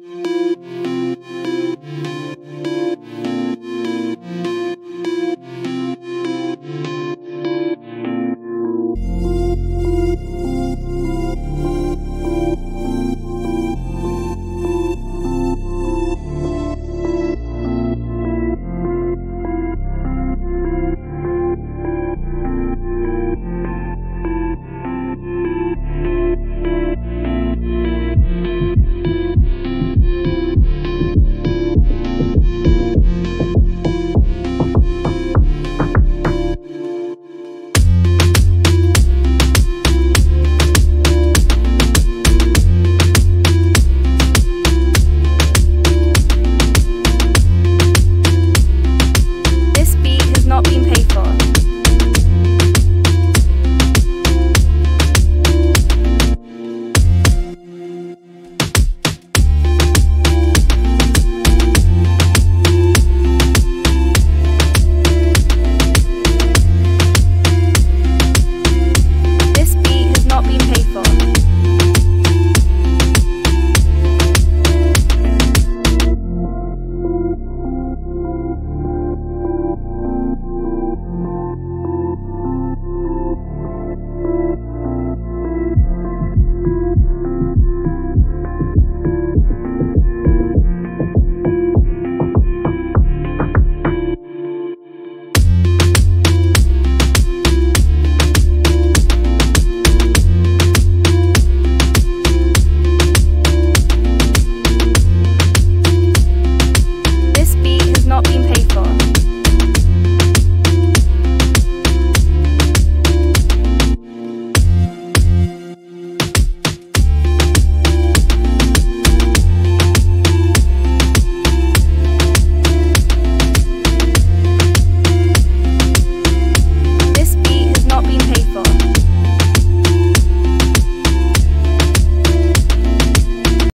you.